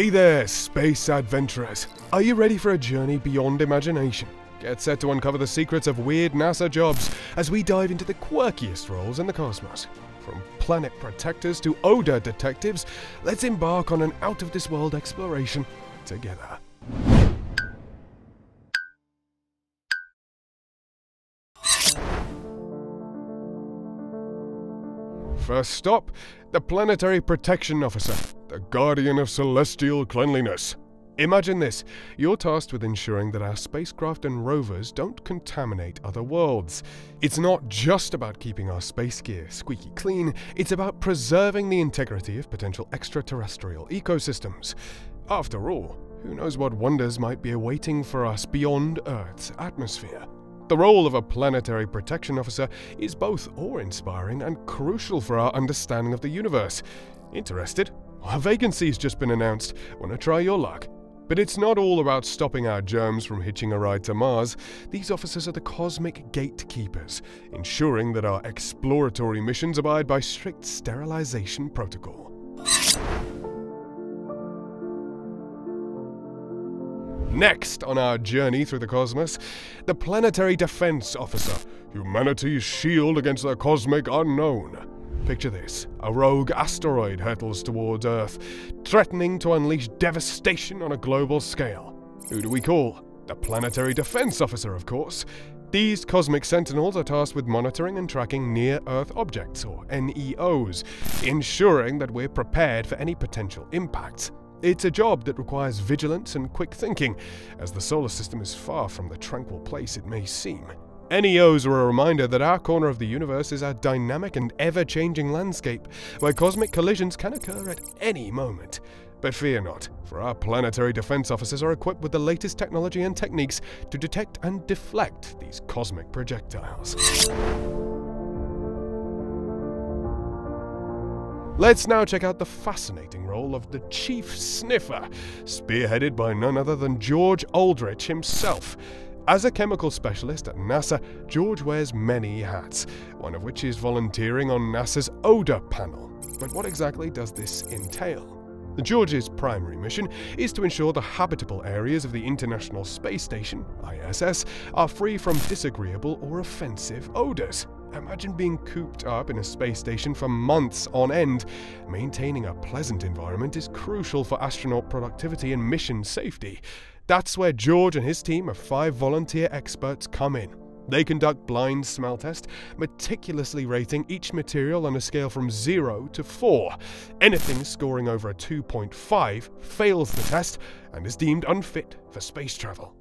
Hey there, space adventurers. Are you ready for a journey beyond imagination? Get set to uncover the secrets of weird NASA jobs as we dive into the quirkiest roles in the cosmos. From planet protectors to odor detectives, let's embark on an out of this world exploration together. First stop, the Planetary Protection Officer, the guardian of celestial cleanliness. Imagine this you're tasked with ensuring that our spacecraft and rovers don't contaminate other worlds. It's not just about keeping our space gear squeaky clean, it's about preserving the integrity of potential extraterrestrial ecosystems. After all, who knows what wonders might be awaiting for us beyond Earth's atmosphere? The role of a planetary protection officer is both awe inspiring and crucial for our understanding of the universe. Interested? A vacancy's just been announced. Want to try your luck? But it's not all about stopping our germs from hitching a ride to Mars. These officers are the cosmic gatekeepers, ensuring that our exploratory missions abide by strict sterilization protocol. Next on our journey through the cosmos, the Planetary Defense Officer, humanity's shield against the cosmic unknown. Picture this a rogue asteroid hurtles towards Earth, threatening to unleash devastation on a global scale. Who do we call? The Planetary Defense Officer, of course. These cosmic sentinels are tasked with monitoring and tracking near Earth objects, or NEOs, ensuring that we're prepared for any potential impacts. It's a job that requires vigilance and quick thinking, as the solar system is far from the tranquil place it may seem. NEOs are a reminder that our corner of the universe is a dynamic and ever changing landscape, where cosmic collisions can occur at any moment. But fear not, for our planetary defense officers are equipped with the latest technology and techniques to detect and deflect these cosmic projectiles. Let's now check out the fascinating role of the Chief Sniffer, spearheaded by none other than George Aldrich himself. As a chemical specialist at NASA, George wears many hats, one of which is volunteering on NASA's odor panel. But what exactly does this entail? George's primary mission is to ensure the habitable areas of the International Space Station, ISS, are free from disagreeable or offensive odors. Imagine being cooped up in a space station for months on end. Maintaining a pleasant environment is crucial for astronaut productivity and mission safety. That's where George and his team of five volunteer experts come in. They conduct blind smell tests, meticulously rating each material on a scale from 0 to 4. Anything scoring over a 2.5 fails the test and is deemed unfit for space travel.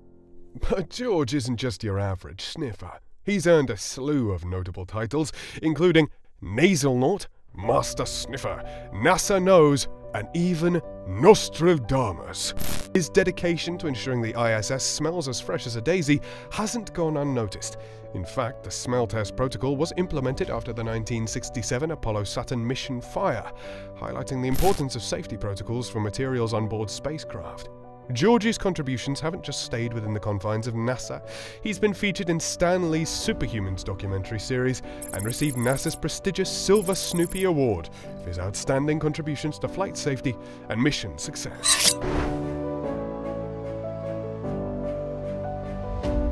But George isn't just your average sniffer. He's earned a slew of notable titles, including Nasalnaut, Master Sniffer, NASA Nose, and even Nostrildamus. His dedication to ensuring the ISS smells as fresh as a daisy hasn't gone unnoticed. In fact, the smell test protocol was implemented after the 1967 Apollo Saturn mission fire, highlighting the importance of safety protocols for materials on board spacecraft. Georgie's contributions haven't just stayed within the confines of NASA. He's been featured in Stan Lee's Superhumans documentary series and received NASA's prestigious Silver Snoopy Award for his outstanding contributions to flight safety and mission success.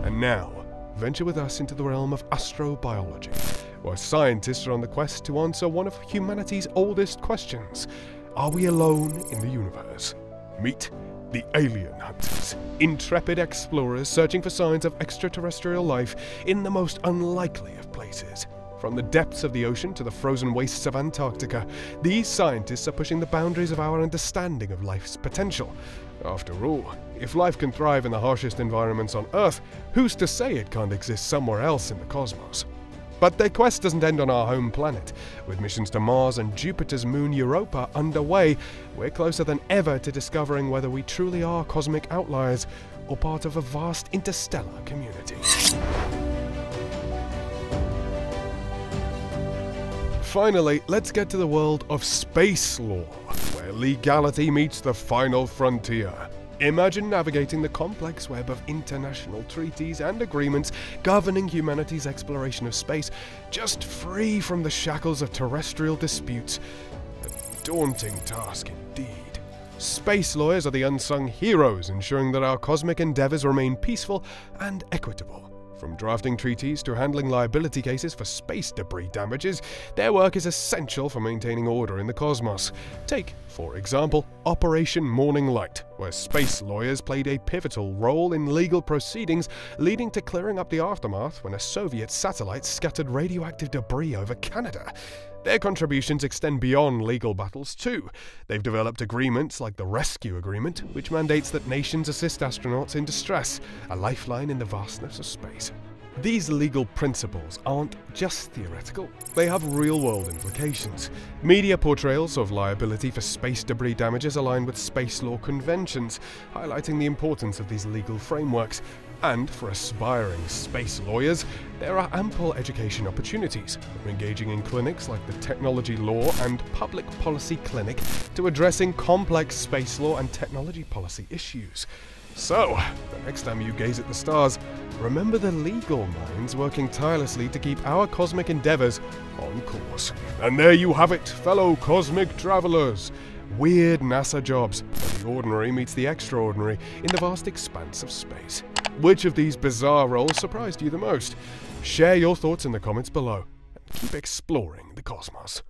And now, venture with us into the realm of astrobiology, where scientists are on the quest to answer one of humanity's oldest questions Are we alone in the universe? Meet the Alien Hunters, intrepid explorers searching for signs of extraterrestrial life in the most unlikely of places. From the depths of the ocean to the frozen wastes of Antarctica, these scientists are pushing the boundaries of our understanding of life's potential. After all, if life can thrive in the harshest environments on Earth, who's to say it can't exist somewhere else in the cosmos? But their quest doesn't end on our home planet. With missions to Mars and Jupiter's moon Europa underway, we're closer than ever to discovering whether we truly are cosmic outliers or part of a vast interstellar community. Finally, let's get to the world of space law, where legality meets the final frontier. Imagine navigating the complex web of international treaties and agreements governing humanity's exploration of space, just free from the shackles of terrestrial disputes. A daunting task indeed. Space lawyers are the unsung heroes, ensuring that our cosmic endeavors remain peaceful and equitable. From drafting treaties to handling liability cases for space debris damages, their work is essential for maintaining order in the cosmos. Take, for example, Operation Morning Light, where space lawyers played a pivotal role in legal proceedings leading to clearing up the aftermath when a Soviet satellite scattered radioactive debris over Canada. Their contributions extend beyond legal battles, too. They've developed agreements like the Rescue Agreement, which mandates that nations assist astronauts in distress, a lifeline in the vastness of space. These legal principles aren't just theoretical, they have real world implications. Media portrayals of liability for space debris damages align with space law conventions, highlighting the importance of these legal frameworks. And for aspiring space lawyers, there are ample education opportunities, from engaging in clinics like the Technology Law and Public Policy Clinic to addressing complex space law and technology policy issues. So, the next time you gaze at the stars, remember the legal minds working tirelessly to keep our cosmic endeavors on course. And there you have it, fellow cosmic travelers. Weird NASA jobs, the ordinary meets the extraordinary in the vast expanse of space. Which of these bizarre roles surprised you the most? Share your thoughts in the comments below, and keep exploring the cosmos.